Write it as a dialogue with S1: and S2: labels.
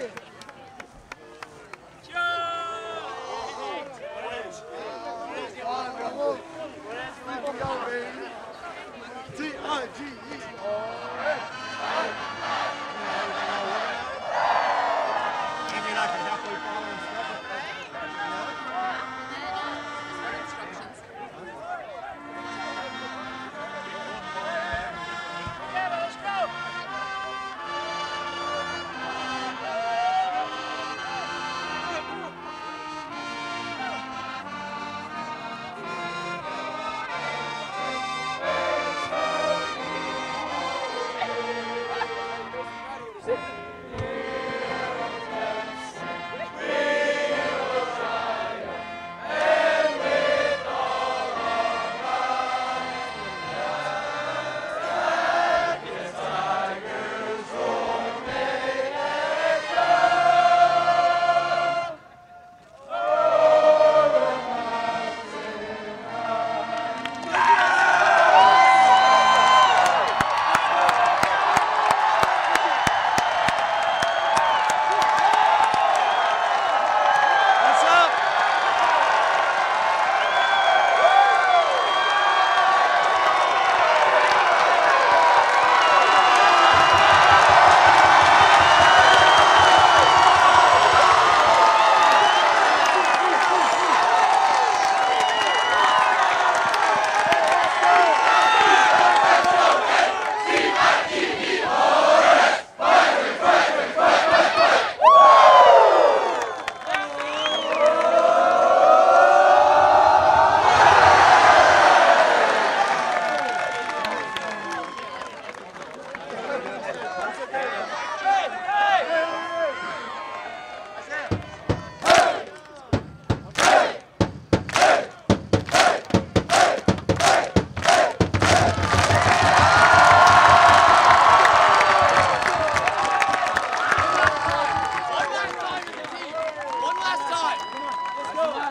S1: Hey!